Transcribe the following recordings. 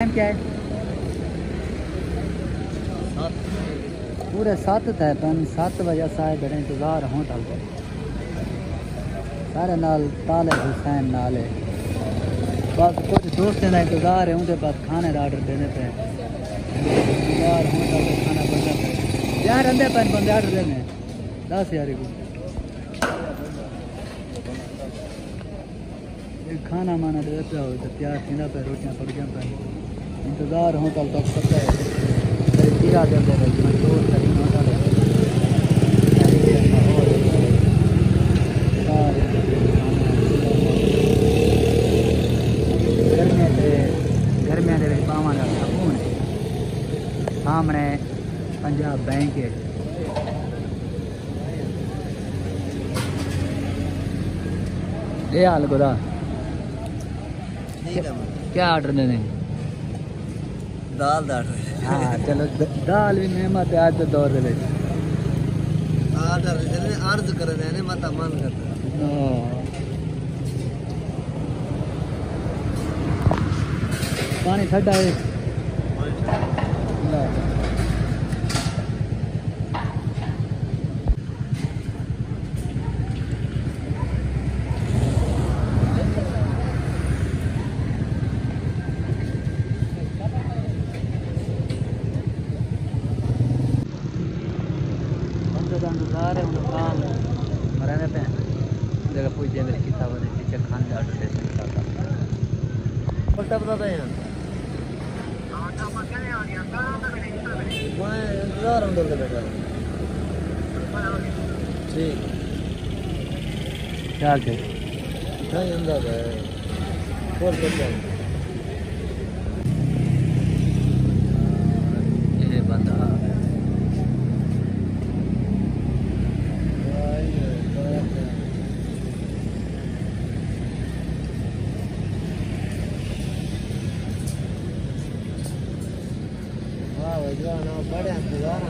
Time کیا ہے پورے سات تھے پن سات بجے سائے بڑے انتظار ہوں ٹل سارے نال تالے حسین نالے بس کچھ دوستوں کا انتظار ہے اندر پاس کھانے کا آرڈر دینے پہ انتظار ہوں ٹل کھانا بنتا پہ یار رندے پہ بندے آرڈر دینے۔ دس ہزار کو کھانا مانا دے پیا ہو تو تیار تھیندا پہ روٹیاں پکیاں پہ انتظار ہوں کل تک پتہ ہے۔ تیرا دے دے ہوتا کا سکون سامنے پنجاب بینک ہے۔ یہ حال خدا۔ کیا آرڈر دینے دال دا ہاں چلو دال بھی نعمت ہے آج کے دور دے آرڈر دینے عرض کرنے نے متا من کرتا پانی ٹھڈا ہے۔ بندے ہے کام مرنے پہ جگہ پوچھ کتاب نے کا آرڈر دے سکتا تھا میں انتظار ہوں بیٹھا ٹھیک کیا کہ نہیں انداز ہے بندہ بڑے انتظار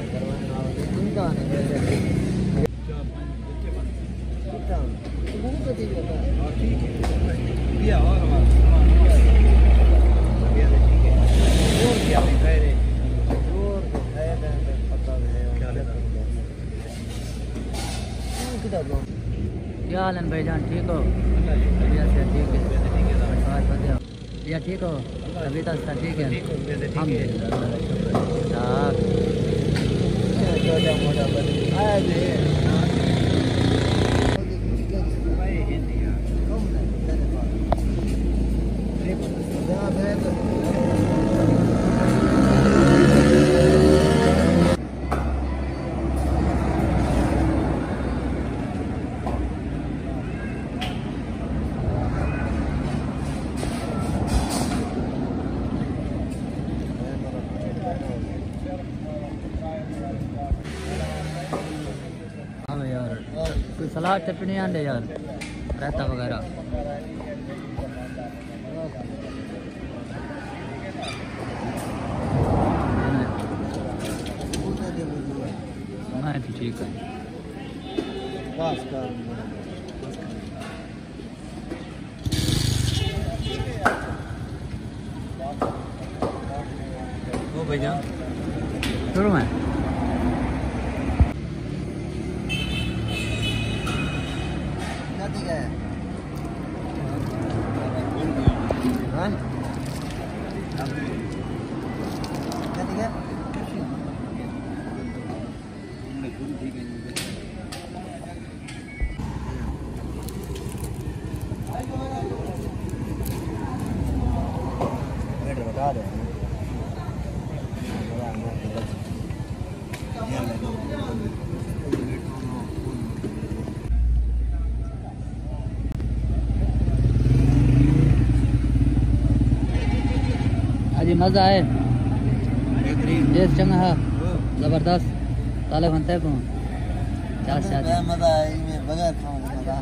کیا حال ہے بھائی جان؟ ٹھیک ہو؟ ٹھیک ہے بات بتاؤ یہ ٹھیک ہو ابھی تک ٹھیک ہے ہم ہاں کوئی سلاد چٹنی آنڈے یار، رہتا وغیرہ۔ میں تو ٹھیک ہے۔ وہ بھائی جان، شروع میں۔ بتا دیں اجی مزہ آئے۔ ٹیسٹ چنگا ہے۔ زبردست۔ تالے بنتے کو چار چار مزہ آئی بغیر کھاؤں مزہ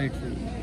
ہاں